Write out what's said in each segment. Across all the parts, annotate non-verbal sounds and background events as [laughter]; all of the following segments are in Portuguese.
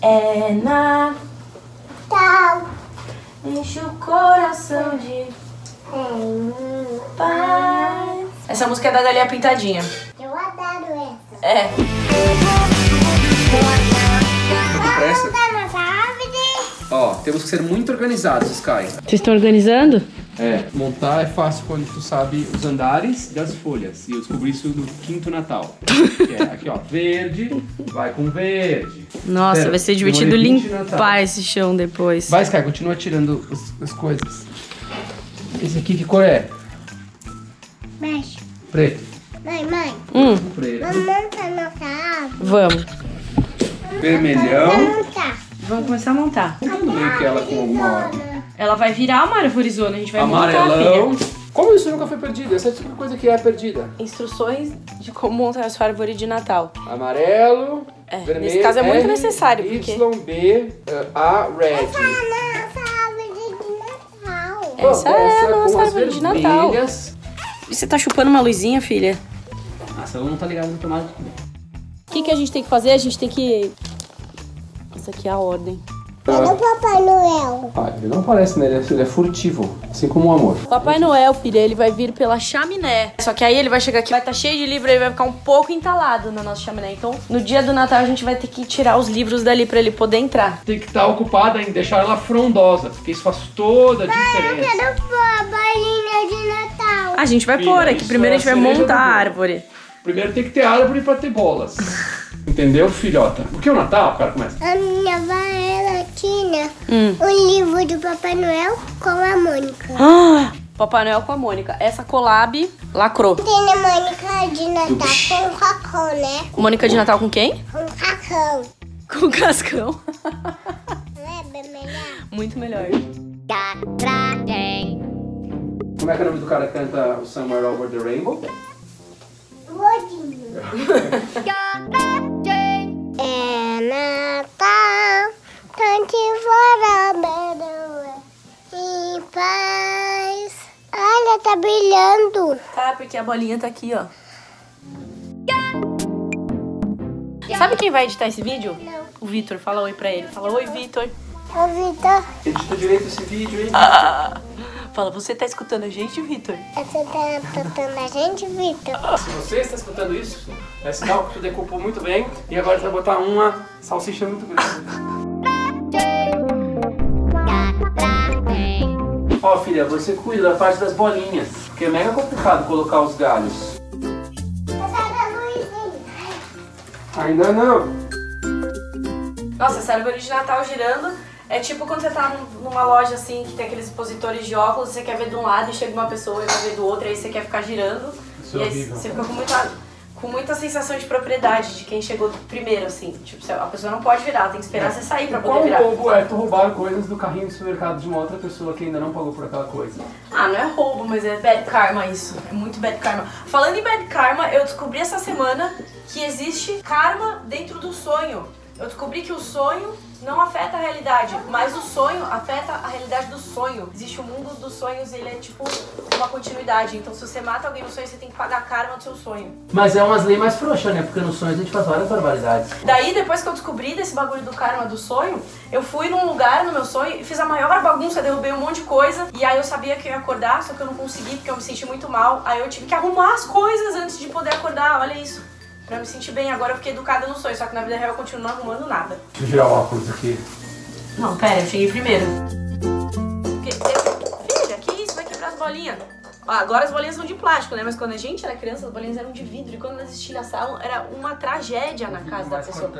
É Natal, enche o coração de paz. Essa música é da Galinha Pintadinha. Eu adoro essa. É. Pressa. Ó, temos que ser muito organizados, Sky. Vocês estão organizando? É, montar é fácil quando tu sabe os andares das folhas. E eu descobri isso no quinto Natal. Que é aqui, ó, verde, vai com verde. Nossa, Pera, vai ser divertido demorei 20 limpar esse chão depois. Vai, Sky, continua tirando as, as coisas. Esse aqui que cor é? Beijo. Preto. Mãe, mãe. Hum, Preto. Vamos montar nossa árvore. vamos. Vermelhão. Vamos montar. Vamos começar a montar. Tudo meio que ela com alguma ordem. Ela vai virar uma árvorezona, a gente vai Amarelão. montar, filha. Como isso nunca foi perdido? Essa é a típica coisa que é perdida. Instruções de como montar a sua árvore de Natal. Amarelo, É, vermelho. nesse caso é muito R, necessário, porque- Y, B, eh, A, red. Nossa árvore de Natal. Essa é a nossa árvore de Natal. E você tá chupando uma luzinha, filha? Nossa, ela não tá ligada no tomate. O que, que a gente tem que fazer? A gente tem que. Essa aqui é a ordem. Cadê o Papai Noel? Ah, ele não parece, né? Ele é, ele é furtivo, assim como o amor. Papai Noel, filha, ele vai vir pela chaminé. Só que aí ele vai chegar aqui, vai estar cheio de livro, ele vai ficar um pouco entalado na nossa chaminé. Então, no dia do Natal, a gente vai ter que tirar os livros dali pra ele poder entrar. Tem que estar ocupada em deixar ela frondosa, porque isso faz toda a diferença. Quero pôr a bolinha de Natal. A gente vai pôr aqui. Primeiro é a gente vai montar a árvore. Primeiro tem que ter árvore pra ter bolas. [laughs] Entendeu, filhota? Porque o Natal, cara, começa. A minha Hum. um livro do Papai Noel com a Mônica. Ah, Papai Noel com a Mônica. Essa collab lacrou. Tem a Mônica de Natal com cacão, né? Mônica de Natal com quem? Com cacão. Com cascão. Não é bem melhor? Muito melhor. Como é que é o nome do cara que canta o Somewhere Over the Rainbow? Gordinho. [laughs] Tá brilhando. Tá, porque a bolinha tá aqui, ó. Sabe quem vai editar esse vídeo? Não. O Vitor. Fala oi pra ele. Fala oi, Vitor. Ô, Vitor, Edita direito esse vídeo, hein? [laughs] Fala, você tá escutando a gente, Vitor? você tá tratando a gente, Vitor? Se você está escutando isso, é sinal que tu decupou muito bem e agora tu vai botar uma salsicha muito grande. Filha, você cuida da parte das bolinhas, porque é mega complicado colocar os galhos. Ainda não. Nossa, essa árvore de Natal girando é tipo quando você tá num- numa loja assim que tem aqueles expositores de óculos, você quer ver de um lado e chega uma pessoa e vai ver do outro, aí você quer ficar girando. Isso é e aí horrível. você fica com muita, com muita sensação de propriedade de quem chegou primeiro, assim. Tipo, a pessoa não pode virar, tem que esperar você sair pra Qual poder virar. roubo é tu roubar coisas do carrinho do supermercado de uma outra pessoa que ainda não pagou por aquela coisa? Ah, não é roubo, mas é bad karma isso. É muito bad karma. Falando em bad karma, eu descobri essa semana que existe karma dentro do sonho. Eu descobri que o sonho não afeta a realidade, mas o sonho afeta a realidade do sonho. Existe o mundo dos sonhos, ele é tipo uma continuidade. Então, se você mata alguém no sonho, você tem que pagar karma do seu sonho. Mas é umas leis mais frouxas, né? Porque nos sonhos a gente faz várias barbaridades. Daí, depois que eu descobri desse bagulho do karma do sonho, eu fui num lugar no meu sonho e fiz a maior bagunça, derrubei um monte de coisa. E aí eu sabia que eu ia acordar, só que eu não consegui porque eu me senti muito mal. Aí eu tive que arrumar as coisas antes de poder acordar, olha isso. Pra me sentir bem. Agora eu fiquei educada no sonho, só que na vida real eu continuo não arrumando nada. Deixa eu tirar o óculos aqui. Não, pera, eu cheguei primeiro. Porque, eu- filha, que isso? Vai quebrar as bolinhas. Ó, agora as bolinhas são de plástico, né? Mas quando a gente era criança, as bolinhas eram de vidro. E quando elas estilhaçavam, era uma tragédia na casa da pessoa.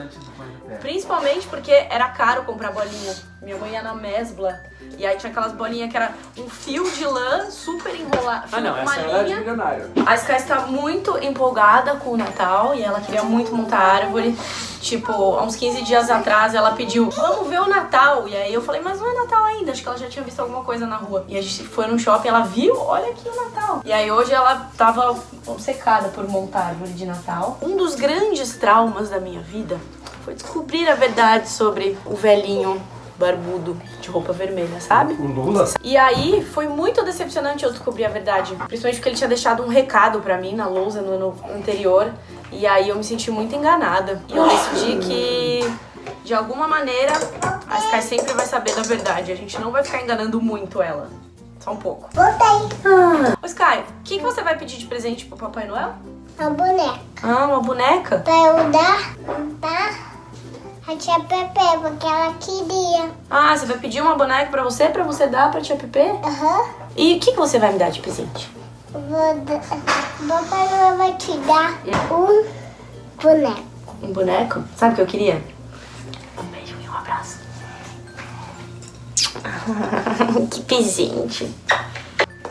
Principalmente porque era caro comprar bolinha. Minha mãe ia na mesbla. E aí tinha aquelas bolinhas que era um fio de lã super enrolado. Ah não, essa era de milionário. A Sky está muito empolgada com o Natal e ela queria muito montar árvore. Tipo, há uns 15 dias atrás ela pediu, vamos ver o Natal. E aí eu falei, mas não é Natal ainda. Acho que ela já tinha visto alguma coisa na rua. E a gente foi no shopping, ela viu, olha aqui o Natal. E aí hoje ela tava obcecada por montar árvore de Natal. Um dos grandes traumas da minha vida foi descobrir a verdade sobre o velhinho barbudo de roupa vermelha, sabe? O Lula? E aí foi muito decepcionante eu descobrir a verdade. Principalmente porque ele tinha deixado um recado pra mim na lousa no ano anterior. E aí eu me senti muito enganada. E eu decidi que de alguma maneira, a Sky sempre vai saber da verdade. A gente não vai ficar enganando muito ela. Só um pouco. Botei Ô, Sky, o que, que você vai pedir de presente pro Papai Noel? a boneca Ah, uma boneca? pra eu dar pra a tia Pepe, porque ela queria. Ah, você vai pedir uma boneca pra você, pra você dar pra tia Pepe? Aham. E o que, que você vai me dar de presente? Vou dar. Papai Noel vai te dar um boneco. Um boneco? Sabe o que eu queria? Um beijo e um abraço. [laughs] que presente.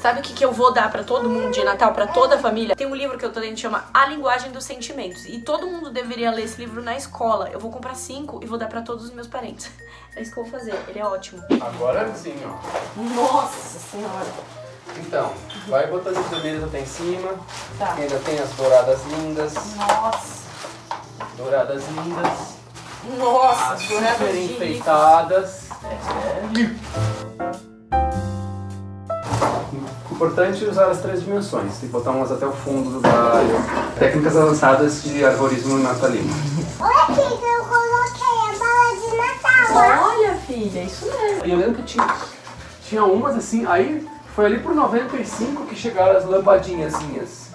Sabe o que, que eu vou dar pra todo mundo de Natal, pra toda a família? Tem um livro que eu tô lendo que chama A Linguagem dos Sentimentos. E todo mundo deveria ler esse livro na escola. Eu vou comprar cinco e vou dar pra todos os meus parentes. [laughs] É isso que eu vou fazer. Ele é ótimo. Agora sim, ó. Nossa senhora. Então, vai botando os vermelhos até em cima. Tá. Que ainda tem as douradas lindas. Nossa. Douradas lindas. Nossa, As douradas super de rico. Importante usar as três dimensões. Tem que botar umas até o fundo do galho. Técnicas avançadas de arborismo natalino. Olha aqui que eu coloquei a bala de Natal. Olha, filha, isso mesmo. E eu lembro que tinha, tinha umas assim, aí foi ali por 95 que chegaram as lampadinhazinhas.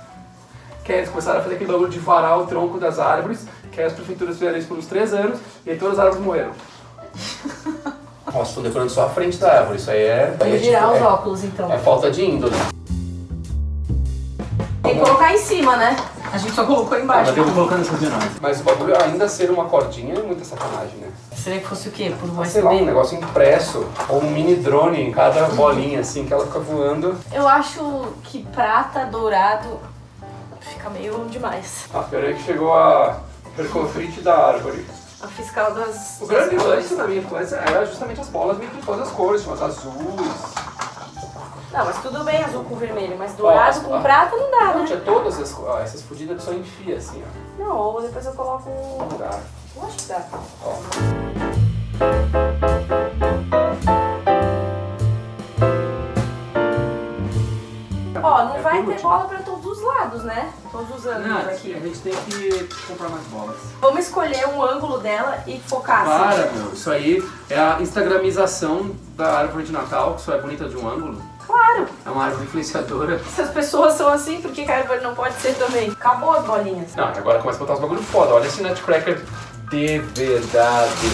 Que aí eles começaram a fazer aquele bagulho de varar o tronco das árvores, que aí as prefeituras fizeram isso por uns 3 anos, e aí todas as árvores morreram. [laughs] Nossa, tô decorando só a frente da árvore, isso aí é... Vamos girar os óculos então. É falta de índole. Tem que colocar em cima, né? A gente só colocou Ah, embaixo. mas eu tô colocando essas. Mas o bagulho ainda ser uma cordinha é muita sacanagem, né? Seria que fosse o quê? Por Ah, sei lá, um negócio impresso, ou um mini drone em cada bolinha, assim, que ela fica voando. Eu acho que prata, dourado, fica meio demais. Ah, peraí que chegou a percofrite da árvore. A fiscal das... O grande lance da minha influência era justamente as bolas meio que de todas as cores, tinha umas azuis. Não, mas tudo bem azul com vermelho, mas dourado Ó, com ó. prata não dá, Não, né? tinha todas essas, ó, essas fodidas que só enfia assim, ó. Não, ou depois eu coloco. Não dá. Eu acho que dá. Ó. Ó, não É vai ter último. bola pra todos os lados, né? Todos os ângulos aqui. gente tem que comprar mais bolas. Vamos escolher um ângulo dela e focar assim. Para, meu. Isso aí é a instagramização da árvore de Natal, que só é bonita de um ângulo. Claro! É uma árvore influenciadora. Se as pessoas são assim, por que a árvore não pode ser também? Acabou as bolinhas. Não, agora começa a botar os bagulho foda. Olha esse Nutcracker de verdade.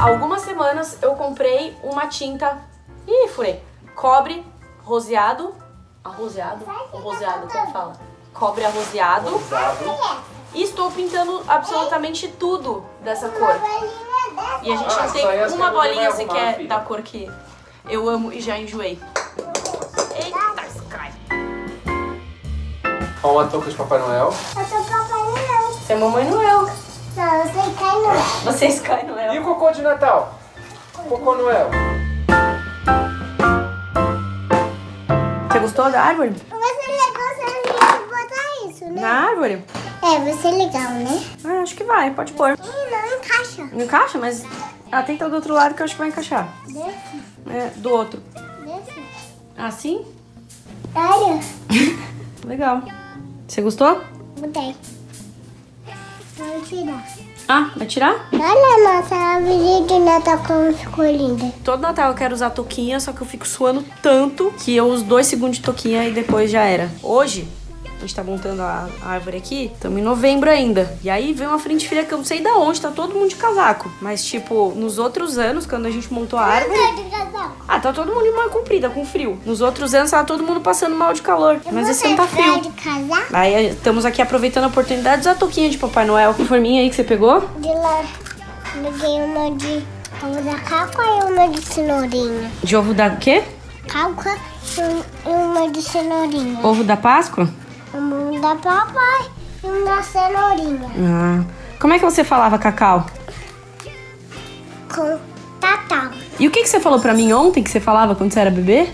Algumas semanas eu comprei uma tinta. Ih, furei. Cobre roseado. Arroseado? Roseado, como fala? Cobre arroseado. E estou pintando absolutamente tudo dessa cor. E a gente Ah, não tem só essa uma bolinha sequer da cor que eu amo e já enjoei. Eita, Sky. Ó, uma touca de Papai Noel. Eu sou Papai Noel. Você é Mamãe Noel. Não, eu sei que não. Você é Sky E Noel. o cocô de Natal? Cocô Noel. Gostou da árvore? Ser legal se a gente botar isso, né? Na árvore? É, vai ser legal, né? Ah, acho que vai, pode pôr. Ih, não encaixa. Não encaixa, mas que estar do outro lado que eu acho que vai encaixar. Desse, É, do outro. desse. Assim? Sério? [laughs] Legal. Você gostou? Botei. Vou tirar. Ah, vai tirar? Olha a nossa árvore de Natal como ficou linda. Todo Natal eu quero usar touquinha, só que eu fico suando tanto que eu uso dois segundos de touquinha e depois já era. Hoje, a gente tá montando a a árvore aqui, estamos em novembro ainda. E aí vem uma frente fria que eu não sei da onde, tá todo mundo de casaco. Mas, tipo, nos outros anos, quando a gente montou a árvore. Tá de casaco. Ah, tá todo mundo de manga comprida, com frio. Nos outros anos tava todo mundo passando mal de calor. Mas esse ano tá frio. de casaco? Aí eh, estamos aqui aproveitando a oportunidade de usar a touquinha de Papai Noel. Que forminha aí que você pegou? De lá, peguei uma de ovo da caca e uma de cenourinha. De ovo da quê? Calca e uma de cenourinha. Ovo da Páscoa? Um da papai e um da cenourinha. Ah. Como é que você falava cacau? Com tatal. E o que, que você falou pra mim ontem que você falava quando você era bebê?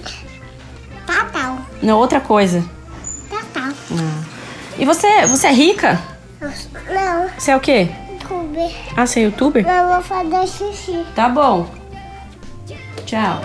Tatal. Não, outra coisa. Tatal. E você, você é rica? Não, Você é o quê? tuber. Ah, você é youtuber? Eu vou fazer xixi. Tá bom. Tchau.